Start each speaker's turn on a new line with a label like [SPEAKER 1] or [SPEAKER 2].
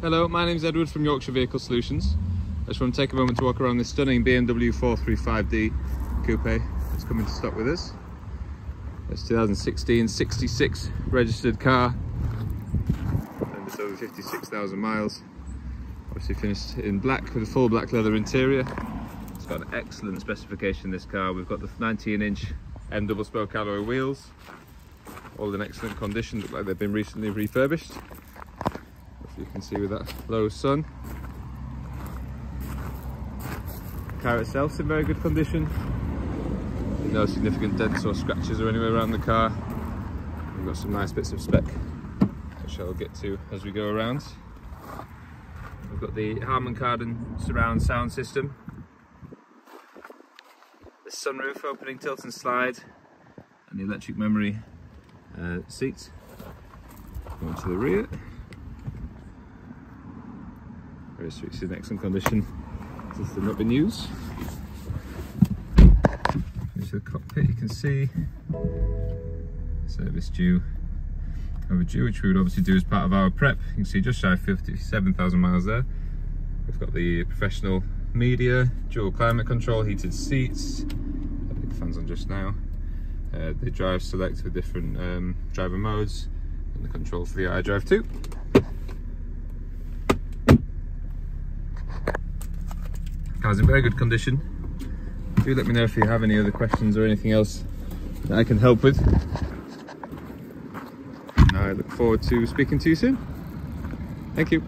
[SPEAKER 1] Hello, my name is Edward from Yorkshire Vehicle Solutions. I just want to take a moment to walk around this stunning BMW 435D coupe that's coming to stock with us. It's 2016 66 registered car and it's over 56,000 miles. Obviously finished in black with a full black leather interior. It's got an excellent specification this car. We've got the 19 inch M double spoke alloy wheels, all in excellent condition, look like they've been recently refurbished. You can see with that low sun. The car itself's in very good condition. No significant dents or scratches or anywhere around the car. We've got some nice bits of spec, which I'll get to as we go around. We've got the Harman Kardon surround sound system. The sunroof opening tilt and slide and the electric memory uh, seats. Going to the rear. Very sweet, in excellent condition. System not been used. Into the cockpit, you can see service due overdue, which we would obviously do as part of our prep. You can see just shy of 57,000 miles there. We've got the professional media, dual climate control, heated seats, the fans on just now. Uh, the drive select with different um, driver modes and the control for the iDrive 2. Car's in very good condition. Do let me know if you have any other questions or anything else that I can help with. I look forward to speaking to you soon. Thank you.